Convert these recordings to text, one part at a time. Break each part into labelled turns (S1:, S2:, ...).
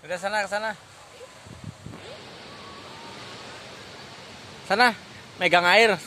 S1: Udah sana ke sana. Sana, megang air.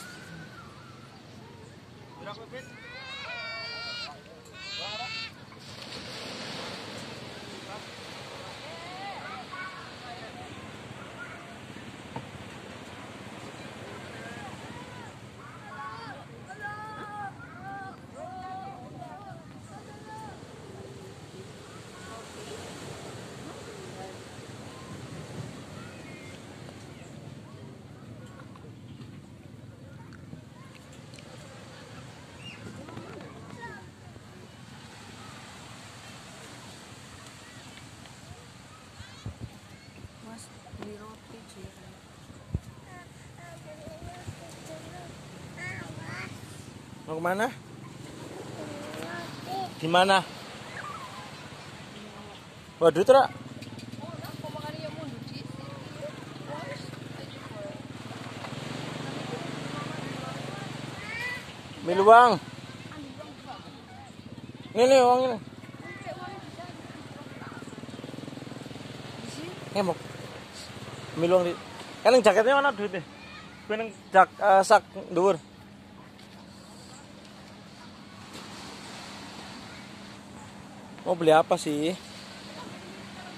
S1: Mau ke mana? Di mana? Waduh, Tra. Ambil uang. Ini nih uang ini. Ini mau. Ambil uang di. Kan jaketnya mana duitnya? Gue yang jak eh, sak dhuwur. Mau beli apa sih?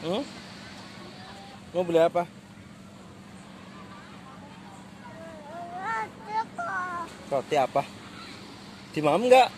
S1: Hmm? Mau beli apa? Roti apa? Di mam enggak?